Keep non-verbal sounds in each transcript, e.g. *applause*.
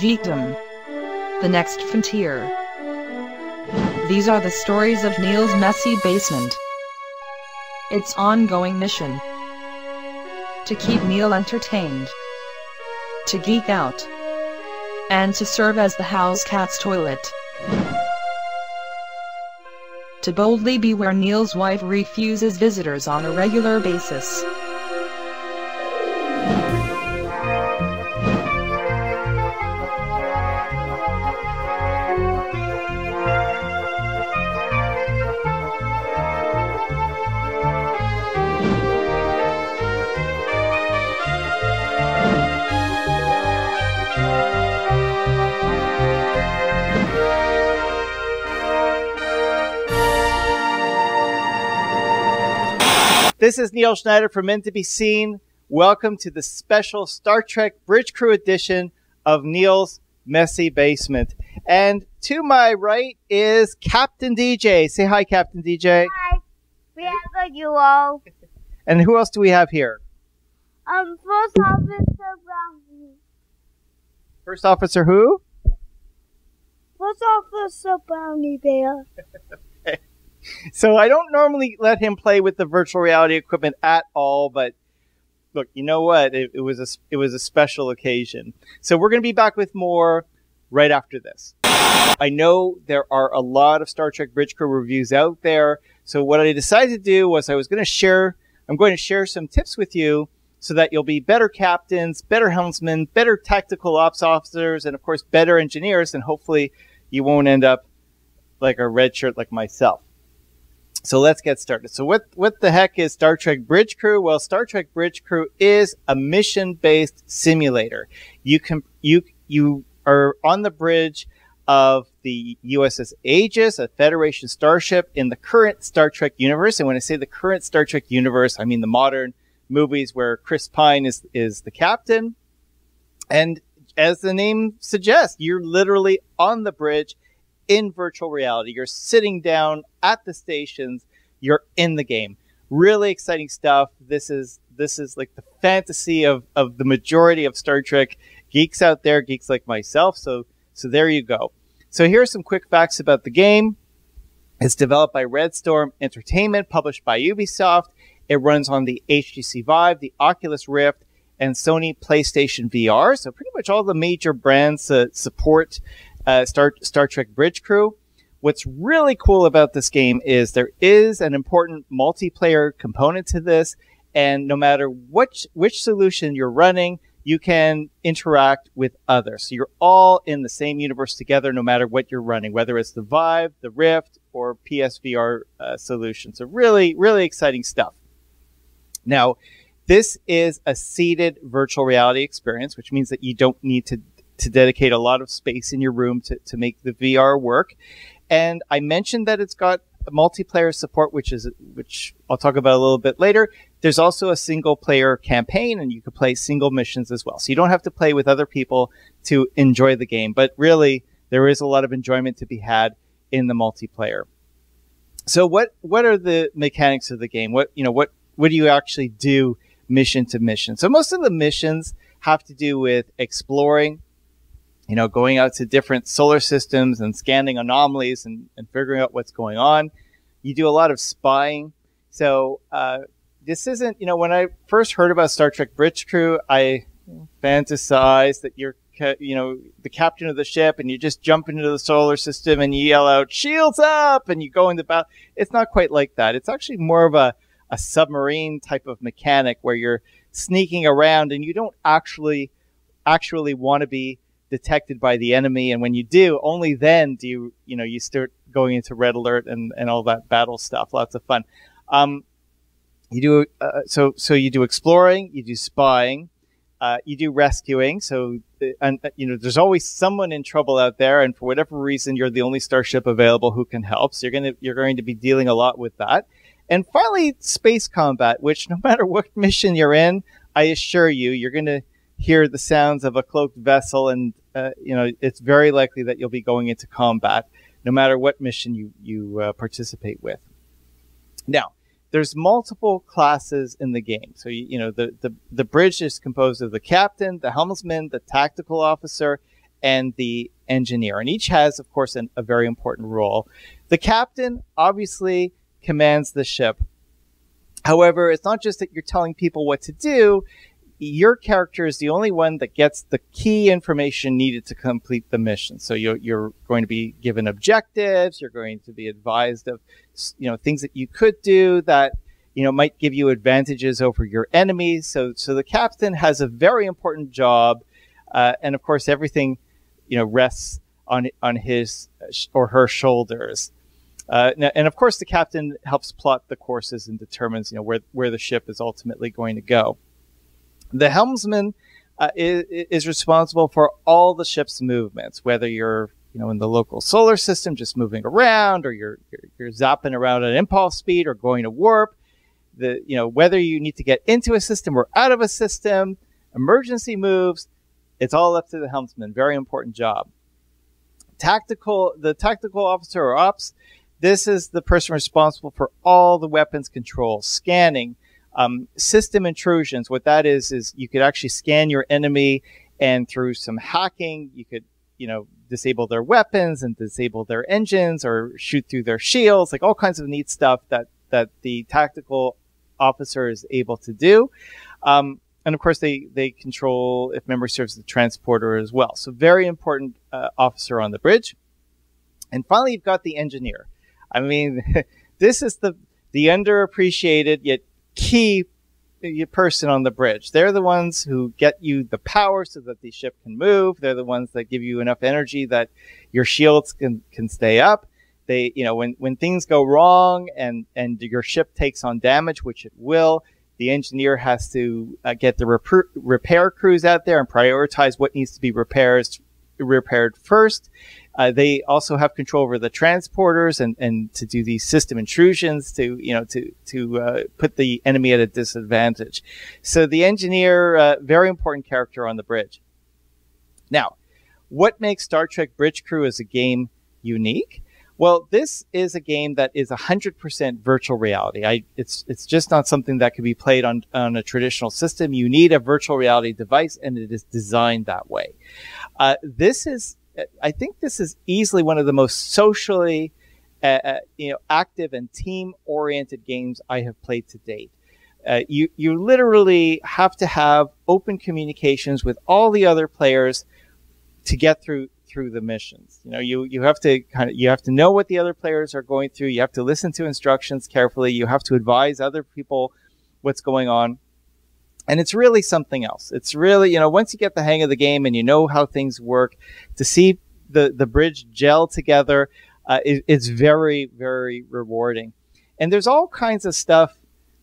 Geekdom. The Next Frontier. These are the stories of Neil's messy basement. Its ongoing mission. To keep Neil entertained. To geek out. And to serve as the house cat's toilet. To boldly be where Neil's wife refuses visitors on a regular basis. This is Neil Schneider from Meant to Be Seen. Welcome to the special Star Trek Bridge Crew edition of Neil's Messy Basement. And to my right is Captain DJ. Say hi, Captain DJ. Hi, we have a duo. And who else do we have here? Um, first officer Brownie. First officer who? First officer Brownie Bear. *laughs* So I don't normally let him play with the virtual reality equipment at all, but look, you know what? It, it was a it was a special occasion. So we're going to be back with more right after this. I know there are a lot of Star Trek Bridge Crew reviews out there. So what I decided to do was I was going to share I'm going to share some tips with you so that you'll be better captains, better helmsmen, better tactical ops officers, and of course better engineers, and hopefully you won't end up like a red shirt like myself. So let's get started. So what, what the heck is Star Trek Bridge Crew? Well, Star Trek Bridge Crew is a mission-based simulator. You can, you, you are on the bridge of the USS Aegis, a Federation starship in the current Star Trek universe. And when I say the current Star Trek universe, I mean the modern movies where Chris Pine is, is the captain. And as the name suggests, you're literally on the bridge in virtual reality. You're sitting down at the stations. You're in the game. Really exciting stuff. This is this is like the fantasy of of the majority of Star Trek geeks out there, geeks like myself. So so there you go. So here are some quick facts about the game. It's developed by Red Storm Entertainment, published by Ubisoft. It runs on the HTC Vive, the Oculus Rift, and Sony PlayStation VR. So pretty much all the major brands uh, support uh, Star Star Trek Bridge Crew. What's really cool about this game is there is an important multiplayer component to this, and no matter which which solution you're running, you can interact with others. So you're all in the same universe together, no matter what you're running, whether it's the Vive, the Rift, or PSVR uh, solution. So really, really exciting stuff. Now, this is a seated virtual reality experience, which means that you don't need to to dedicate a lot of space in your room to, to make the VR work. And I mentioned that it's got multiplayer support, which is, which I'll talk about a little bit later. There's also a single player campaign and you can play single missions as well. So you don't have to play with other people to enjoy the game, but really there is a lot of enjoyment to be had in the multiplayer. So what, what are the mechanics of the game? What, you know, what, what do you actually do mission to mission? So most of the missions have to do with exploring, you know, going out to different solar systems and scanning anomalies and, and figuring out what's going on. You do a lot of spying. So, uh, this isn't, you know, when I first heard about Star Trek Bridge Crew, I fantasized that you're, you know, the captain of the ship and you just jump into the solar system and you yell out, shields up, and you go into battle. It's not quite like that. It's actually more of a, a submarine type of mechanic where you're sneaking around and you don't actually, actually want to be detected by the enemy. And when you do, only then do you, you know, you start going into red alert and, and all that battle stuff. Lots of fun. Um, you do, uh, so, so you do exploring, you do spying, uh, you do rescuing. So, uh, and, uh, you know, there's always someone in trouble out there. And for whatever reason, you're the only starship available who can help. So you're going to, you're going to be dealing a lot with that. And finally, space combat, which no *laughs* matter what mission you're in, I assure you, you're going to hear the sounds of a cloaked vessel and uh, you know, it's very likely that you'll be going into combat no matter what mission you, you uh, participate with. Now, there's multiple classes in the game. So, you, you know, the, the, the bridge is composed of the captain, the helmsman, the tactical officer, and the engineer. And each has, of course, an, a very important role. The captain obviously commands the ship. However, it's not just that you're telling people what to do. Your character is the only one that gets the key information needed to complete the mission. So you're, you're going to be given objectives. You're going to be advised of, you know, things that you could do that, you know, might give you advantages over your enemies. So, so the captain has a very important job. Uh, and of course, everything, you know, rests on, on his or her shoulders. Uh, and of course, the captain helps plot the courses and determines, you know, where, where the ship is ultimately going to go. The helmsman uh, is, is, responsible for all the ship's movements, whether you're, you know, in the local solar system, just moving around, or you're, you're, you're zapping around at impulse speed, or going to warp. The, you know, whether you need to get into a system or out of a system, emergency moves, it's all up to the helmsman. Very important job. Tactical, the tactical officer or ops this is the person responsible for all the weapons control, scanning, um, system intrusions. What that is, is you could actually scan your enemy and through some hacking, you could, you know, disable their weapons and disable their engines or shoot through their shields, like all kinds of neat stuff that, that the tactical officer is able to do. Um, and of course, they, they control, if memory serves, the transporter as well. So very important uh, officer on the bridge. And finally, you've got the engineer. I mean, *laughs* this is the the underappreciated yet key person on the bridge. They're the ones who get you the power so that the ship can move. They're the ones that give you enough energy that your shields can can stay up. They, you know, when when things go wrong and and your ship takes on damage, which it will, the engineer has to uh, get the rep- repair crews out there and prioritize what needs to be repaired repaired first. Uh, they also have control over the transporters and, and to do these system intrusions to, you know, to, to, uh, put the enemy at a disadvantage. So the engineer, uh, very important character on the bridge. Now, what makes Star Trek Bridge Crew as a game unique? Well, this is a game that is 100% virtual reality. I, it's, it's just not something that can be played on, on a traditional system. You need a virtual reality device and it is designed that way. Uh, this is I think this is easily one of the most socially, uh, uh you know, active and team-oriented games I have played to date. Uh, you you literally have to have open communications with all the other players to get through through the missions. You know, you you have to kind of you have to know what the other players are going through. You have to listen to instructions carefully. You have to advise other people what's going on. And it's really something else. It's really, you know, once you get the hang of the game and you know how things work, to see the, the bridge gel together, uh, it, it's very, very rewarding. And there's all kinds of stuff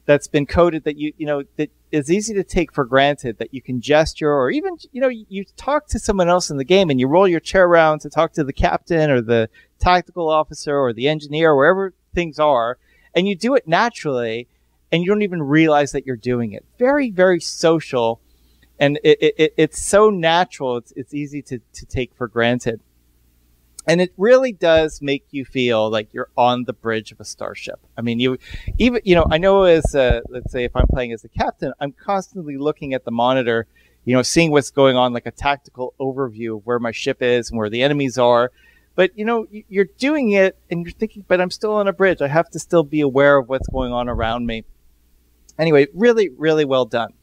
that's been coded that you, you know, that is easy to take for granted that you can gesture or even, you know, you talk to someone else in the game and you roll your chair around to talk to the captain or the tactical officer or the engineer, wherever things are, and you do it naturally and you don't even realize that you're doing it. Very, very social. And it, it, it's so natural. It's, it's easy to, to take for granted. And it really does make you feel like you're on the bridge of a starship. I mean, you even, you know, I know as, a, let's say if I'm playing as a captain, I'm constantly looking at the monitor, you know, seeing what's going on, like a tactical overview of where my ship is and where the enemies are. But, you know, you're doing it and you're thinking, but I'm still on a bridge. I have to still be aware of what's going on around me. Anyway, really, really well done.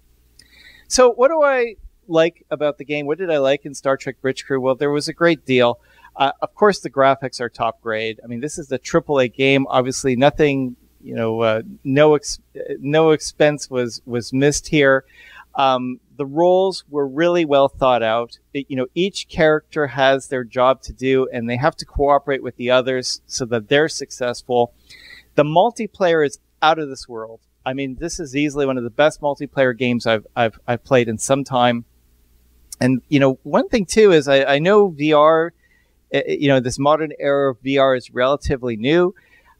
So, what do I like about the game? What did I like in Star Trek Bridge Crew? Well, there was a great deal. Uh, of course, the graphics are top grade. I mean, this is a AAA game. Obviously, nothing, you know, uh, no ex- no expense was was missed here. Um, the roles were really well thought out. It, you know, each character has their job to do, and they have to cooperate with the others so that they're successful. The multiplayer is out of this world. I mean, this is easily one of the best multiplayer games I've, I've, I've played in some time. And, you know, one thing too is I, I know VR, eh, eh, you know, this modern era of VR is relatively new.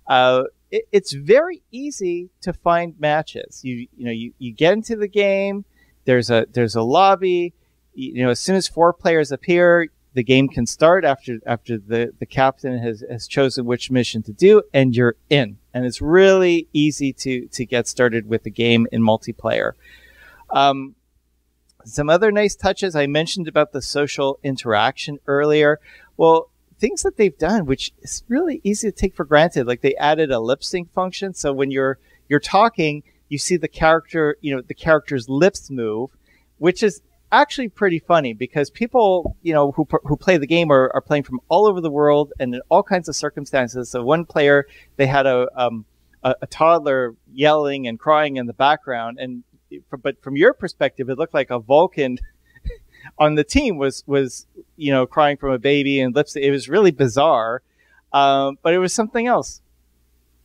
Uh, it, it's very easy to find matches. You, you know, you, you get into the game. There's a, there's a lobby. You know, as soon as four players appear, the game can start after after the the captain has has chosen which mission to do, and you're in. And it's really easy to to get started with the game in multiplayer. Um, Some other nice touches I mentioned about the social interaction earlier. Well, things that they've done, which is really easy to take for granted. Like they added a lip sync function. So when you're, you're talking, you see the character, you know, the character's lips move, which is actually pretty funny because people, you know, who, who play the game are, are playing from all over the world and in all kinds of circumstances. So one player, they had a, um, a, a toddler yelling and crying in the background. And, but from your perspective, it looked like a Vulcan *laughs* on the team was, was, you know, crying from a baby and lips. It was really bizarre. Um, but it was something else.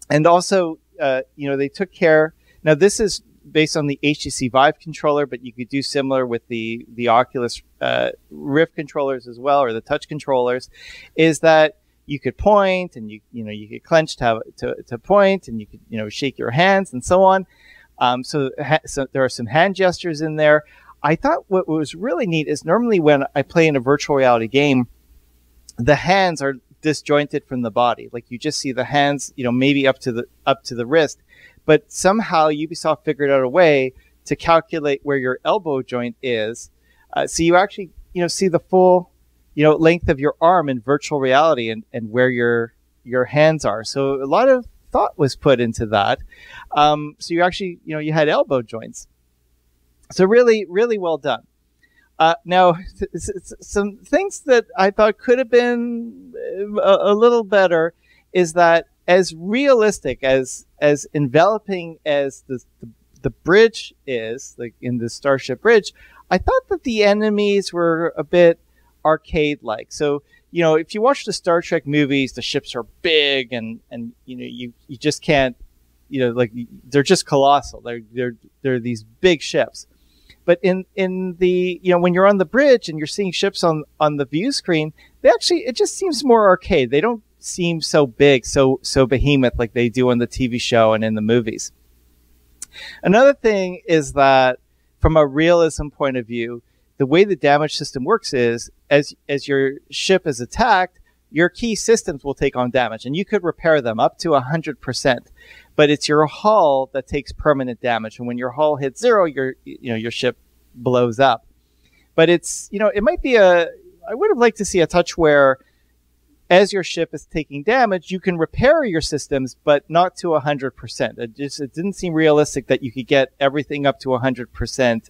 And also, uh, you know, they took care. Now this is based on the HTC Vive controller, but you could do similar with the the Oculus uh, Rift controllers as well, or the touch controllers. Is that you could point and you you know you could clench to to to point and you could you know shake your hands and so on. Um, so, ha- so there are some hand gestures in there. I thought what was really neat is normally when I play in a virtual reality game, the hands are disjointed from the body. Like you just see the hands, you know, maybe up to the up to the wrist but somehow Ubisoft figured out a way to calculate where your elbow joint is. Uh, so you actually, you know, see the full, you know, length of your arm in virtual reality and, and where your, your hands are. So a lot of thought was put into that. Um, so you actually, you know, you had elbow joints. So really, really well done. Uh, now, *laughs* some things that I thought could have been uh, a, a little better is that as realistic as as enveloping as the, the, the bridge is, like in the Starship Bridge, I thought that the enemies were a bit arcade like. So you know, if you watch the Star Trek movies, the ships are big and and you know you you just can't you know like they're just colossal. They're they're they're these big ships. But in in the you know when you're on the bridge and you're seeing ships on on the view screen, they actually it just seems more arcade. They don't seem so big, so so behemoth like they do on the TV show and in the movies. Another thing is that from a realism point of view, the way the damage system works is as as your ship is attacked, your key systems will take on damage and you could repair them up to 100%. But it's your hull that takes permanent damage and when your hull hits zero, your you know your ship blows up. But it's, you know, it might be a I would have liked to see a touch where as your ship is taking damage, you can repair your systems, but not to 100%. It just, it didn't seem realistic that you could get everything up to 100%,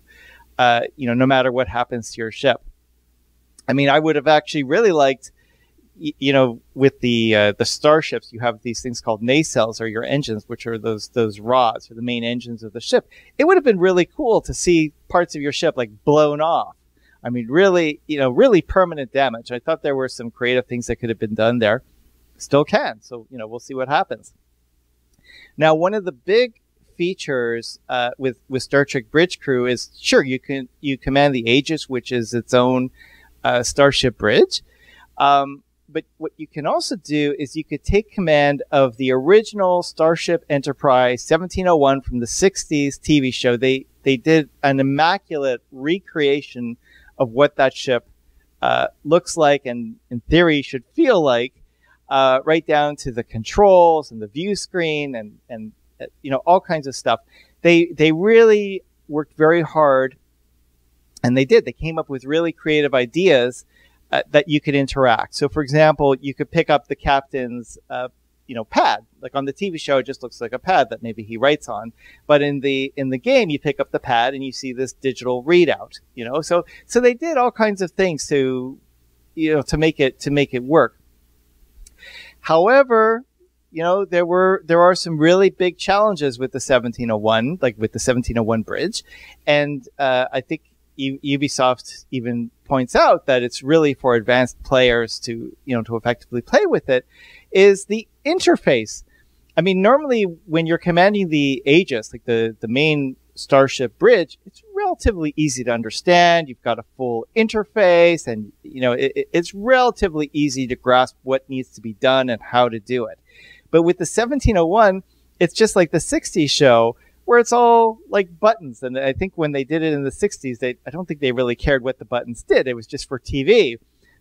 uh, you know, no matter what happens to your ship. I mean, I would have actually really liked, you know, with the, uh, the starships, you have these things called nacelles or your engines, which are those, those rods or the main engines of the ship. It would have been really cool to see parts of your ship like blown off I mean, really, you know, really permanent damage. I thought there were some creative things that could have been done there. Still can. So, you know, we'll see what happens. Now, one of the big features uh, with with Star Trek Bridge Crew is sure you can you command the Aegis, which is its own uh, starship bridge. Um, but what you can also do is you could take command of the original Starship Enterprise 1701 from the 60s TV show. They they did an immaculate recreation of what that ship uh, looks like and in theory should feel like, uh, right down to the controls and the view screen and and uh, you know all kinds of stuff. They they really worked very hard, and they did. They came up with really creative ideas uh, that you could interact. So, for example, you could pick up the captain's uh, you know, pad. Like on the TV show, it just looks like a pad that maybe he writes on. But in the, in the game, you pick up the pad and you see this digital readout, you know? So, so they did all kinds of things to, you know, to make it, to make it work. However, you know, there were, there are some really big challenges with the 1701, like with the 1701 bridge. And, uh, I think Ubisoft even points out that it's really for advanced players to, you know, to effectively play with it is the interface. I mean, normally when you're commanding the Aegis, like the, the main Starship bridge, it's relatively easy to understand. You've got a full interface and, you know, it, it's relatively easy to grasp what needs to be done and how to do it. But with the 1701, it's just like the 60s show where it's all like buttons. And I think when they did it in the 60s, they, I don't think they really cared what the buttons did. It was just for TV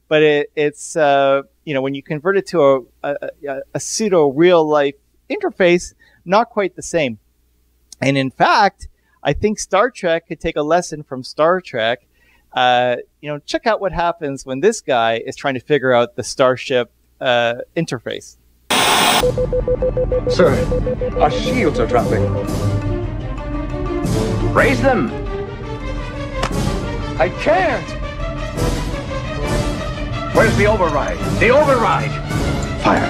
but it, it's uh, you know when you convert it to a, a, a pseudo real life interface, not quite the same. And in fact, I think Star Trek could take a lesson from Star Trek. Uh, you know, check out what happens when this guy is trying to figure out the Starship uh, interface. Sir, our shields are dropping. Raise them! I can't! Where's the override? The override! Fire.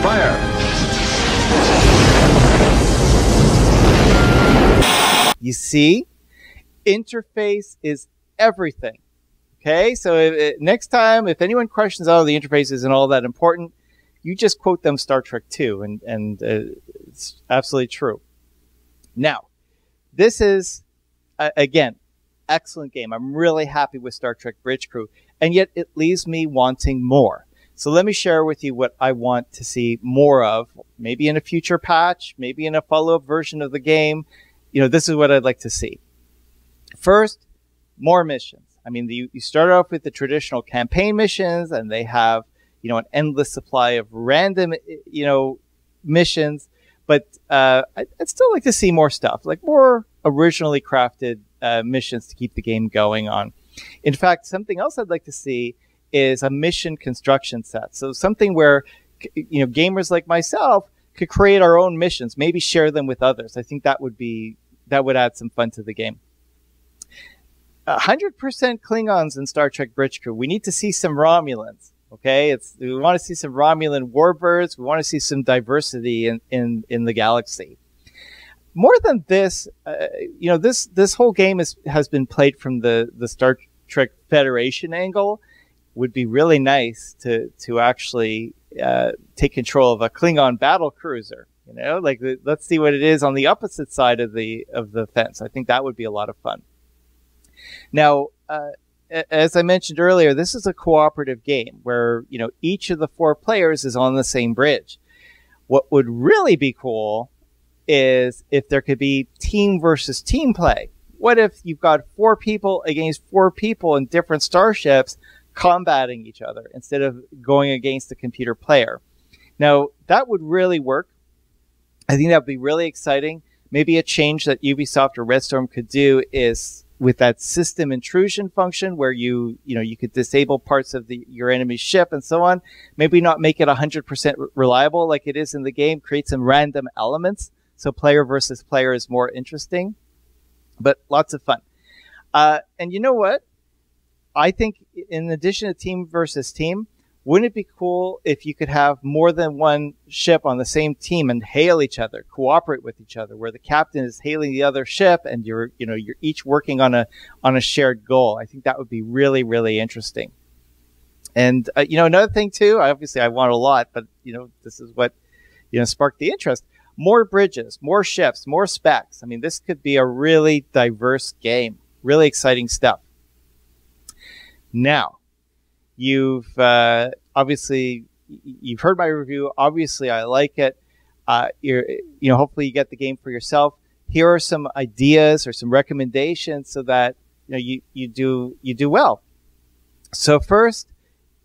Fire! You see, interface is everything. Okay, so if, if, next time, if anyone questions, oh, the interface isn't all that important, you just quote them Star Trek 2, and and uh, it's absolutely true. Now, this is uh, again excellent game. I'm really happy with Star Trek Bridge Crew, and yet it leaves me wanting more. So let me share with you what I want to see more of, maybe in a future patch, maybe in a follow-up version of the game. You know, this is what I'd like to see. First, more missions. I mean, you, you start off with the traditional campaign missions and they have, you know, an endless supply of random, you know, missions. But, uh, I'd still like to see more stuff, like more originally crafted, uh, missions to keep the game going on. In fact, something else I'd like to see is a mission construction set. So something where, you know, gamers like myself could create our own missions, maybe share them with others. I think that would be, that would add some fun to the game. 100% Klingons in Star Trek Bridge Crew. We need to see some Romulans. Okay. It's, we want to see some Romulan warbirds. We want to see some diversity in, in, in the galaxy. More than this, uh, you know, this, this whole game is, has been played from the, the Star Trek Federation angle. Would be really nice to, to actually, uh, take control of a Klingon battle cruiser. You know, like let's see what it is on the opposite side of the, of the fence. I think that would be a lot of fun. Now, uh, as I mentioned earlier, this is a cooperative game where, you know, each of the four players is on the same bridge. What would really be cool is if there could be team versus team play. What if you've got four people against four people in different starships combating each other instead of going against the computer player? Now, that would really work. I think that would be really exciting. Maybe a change that Ubisoft or Red Storm could do is with that system intrusion function where you, you know, you could disable parts of the, your enemy's ship and so on. Maybe not make it 100% reliable like it is in the game, create some random elements. So player versus player is more interesting, but lots of fun. Uh, and you know what? I think in addition to team versus team, wouldn't it be cool if you could have more than one ship on the same team and hail each other, cooperate with each other, where the captain is hailing the other ship and you're, you know, you're each working on a, on a shared goal. I think that would be really, really interesting. And, uh, you know, another thing too, obviously I want a lot, but, you know, this is what, you know, sparked the interest. More bridges, more ships, more specs. I mean, this could be a really diverse game. Really exciting stuff. Now, You've uh, obviously you've heard my review. Obviously, I like it. Uh, you know, hopefully you get the game for yourself. Here are some ideas or some recommendations so that you know you, you do you do well. So first,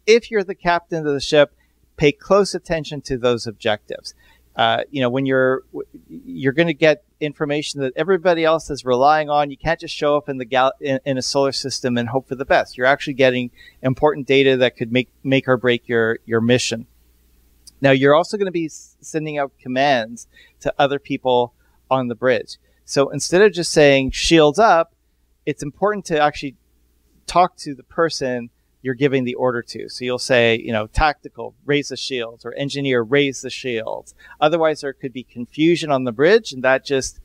if you're the captain of the ship, pay close attention to those objectives. Uh, you know, when you're you're going to get information that everybody else is relying on. You can't just show up in the gal- in, in, a solar system and hope for the best. You're actually getting important data that could make make or break your your mission. Now, you're also going to be sending out commands to other people on the bridge. So instead of just saying shields up, it's important to actually talk to the person you're giving the order to. So you'll say, you know, tactical, raise the shields, or engineer, raise the shields. Otherwise, there could be confusion on the bridge, and that just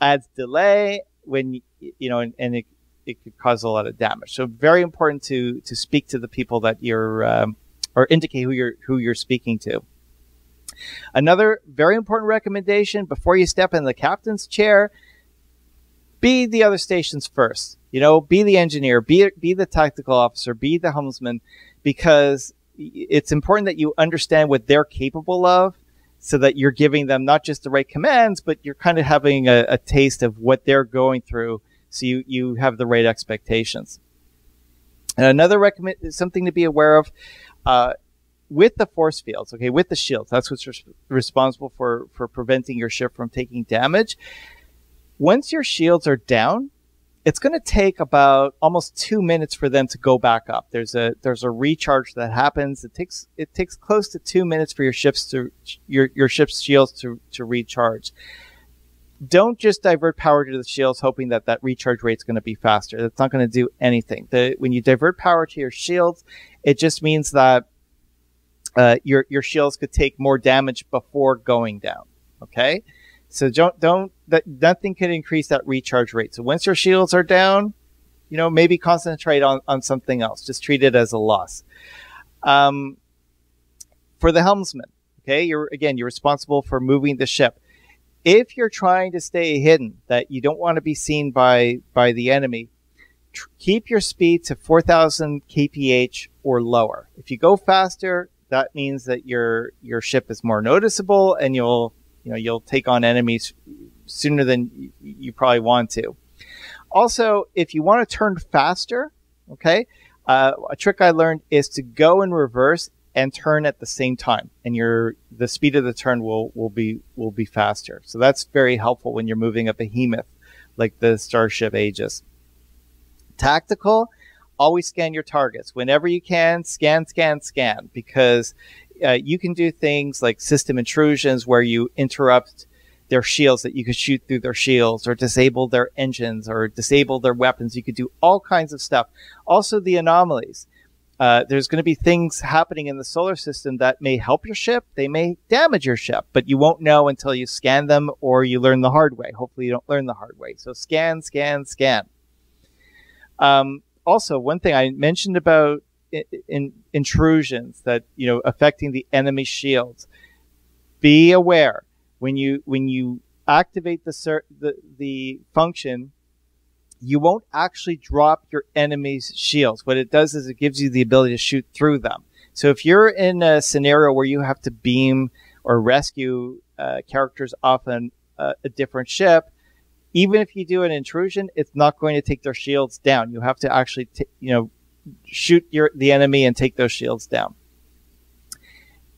adds delay when, you know, and, and it, it could cause a lot of damage. So very important to, to speak to the people that you're, um, or indicate who you're, who you're speaking to. Another very important recommendation before you step in the captain's chair, be the other stations first. You know, be the engineer, be be the tactical officer, be the helmsman, because it's important that you understand what they're capable of, so that you're giving them not just the right commands, but you're kind of having a, a taste of what they're going through, so you you have the right expectations. And another recommend something to be aware of. Uh, with the force fields, okay, with the shields, that's what's res- responsible for for preventing your ship from taking damage. Once your shields are down, it's going to take about almost two minutes for them to go back up. There's a there's a recharge that happens. It takes it takes close to two minutes for your ships to your your ship's shields to to recharge. Don't just divert power to the shields, hoping that that recharge rate is going to be faster. That's not going to do anything. The, when you divert power to your shields, it just means that uh, your your shields could take more damage before going down. Okay, so don't don't that nothing can increase that recharge rate. So once your shields are down, you know maybe concentrate on on something else. Just treat it as a loss. Um, for the helmsman, okay, you're again you're responsible for moving the ship. If you're trying to stay hidden, that you don't want to be seen by by the enemy, tr- keep your speed to 4,000 kph or lower. If you go faster, that means that your your ship is more noticeable and you'll you know you'll take on enemies sooner than you, probably want to. Also, if you want to turn faster, okay, uh, a trick I learned is to go in reverse and turn at the same time, and your the speed of the turn will will be will be faster. So that's very helpful when you're moving a behemoth like the Starship Aegis. Tactical, always scan your targets whenever you can. Scan, scan, scan, because uh, you can do things like system intrusions where you interrupt their shields that you could shoot through their shields or disable their engines or disable their weapons. You could do all kinds of stuff. Also, the anomalies. Uh, there's going to be things happening in the solar system that may help your ship. They may damage your ship, but you won't know until you scan them or you learn the hard way. Hopefully, you don't learn the hard way. So scan, scan, scan. Um, also, one thing I mentioned about in, in intrusions that you know affecting the enemy shields. Be aware when you when you activate the cer- the the function, you won't actually drop your enemy's shields. What it does is it gives you the ability to shoot through them. So if you're in a scenario where you have to beam or rescue uh, characters off an, uh, a different ship, even if you do an intrusion, it's not going to take their shields down. You have to actually, t- you know, shoot your the enemy and take those shields down.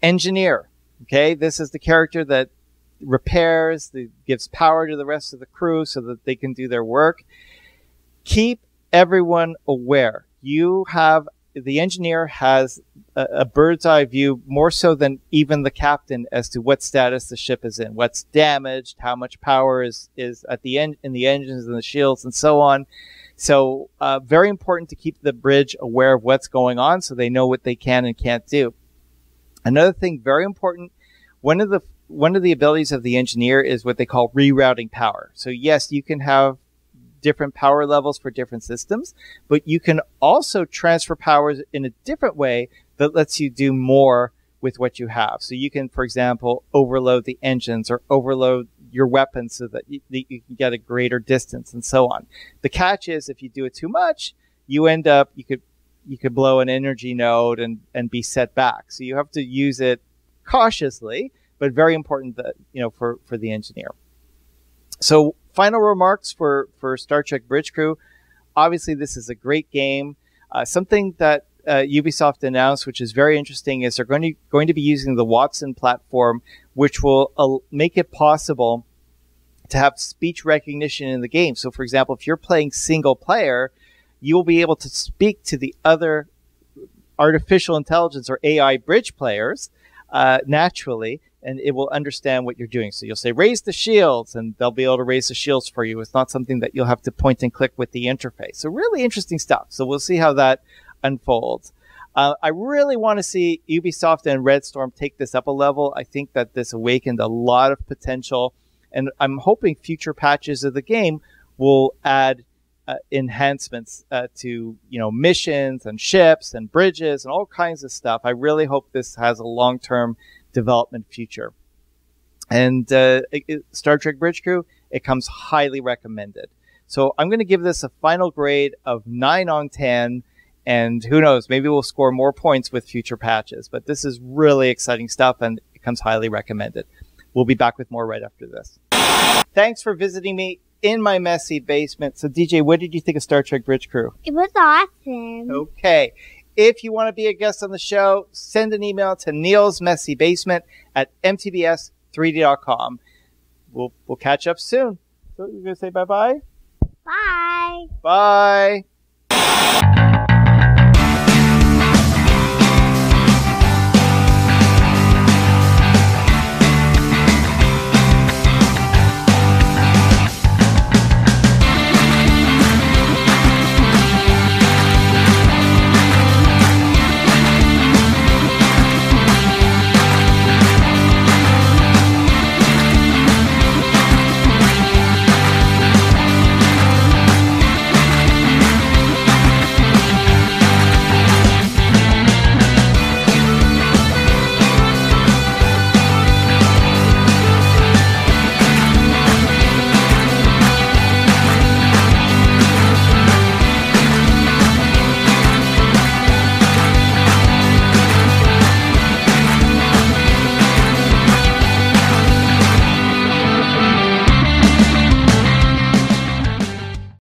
Engineer, okay, this is the character that repairs, that gives power to the rest of the crew so that they can do their work. Keep everyone aware. You have the engineer has a, a, bird's eye view more so than even the captain as to what status the ship is in, what's damaged, how much power is is at the end in the engines and the shields and so on. So, uh, very important to keep the bridge aware of what's going on so they know what they can and can't do. Another thing very important, one of the one of the abilities of the engineer is what they call rerouting power. So yes, you can have different power levels for different systems, but you can also transfer powers in a different way that lets you do more with what you have. So you can, for example, overload the engines or overload your weapon so that you, that you, can get a greater distance and so on. The catch is if you do it too much, you end up, you could, you could blow an energy node and, and be set back. So you have to use it cautiously, but very important that, you know, for, for the engineer. So final remarks for, for Star Trek Bridge Crew. Obviously, this is a great game. Uh, something that uh, Ubisoft announced, which is very interesting, is they're going to going to be using the Watson platform, which will uh, make it possible to have speech recognition in the game. So, for example, if you're playing single player, you will be able to speak to the other artificial intelligence or AI bridge players uh, naturally, and it will understand what you're doing. So you'll say, raise the shields, and they'll be able to raise the shields for you. It's not something that you'll have to point and click with the interface. So really interesting stuff. So we'll see how that unfolds. Uh, I really want to see Ubisoft and Red Storm take this up a level. I think that this awakened a lot of potential, and I'm hoping future patches of the game will add uh, enhancements uh, to you know missions and ships and bridges and all kinds of stuff. I really hope this has a long term development future. And uh, it, Star Trek Bridge Crew, it comes highly recommended. So I'm going to give this a final grade of nine on ten. And who knows, maybe we'll score more points with future patches. But this is really exciting stuff and it comes highly recommended. We'll be back with more right after this. Thanks for visiting me in my messy basement. So, DJ, what did you think of Star Trek Bridge Crew? It was awesome. Okay. If you want to be a guest on the show, send an email to Neil's Messy Basement at mtbs3d.com. We'll we'll catch up soon. So you're gonna say bye bye. Bye. Bye.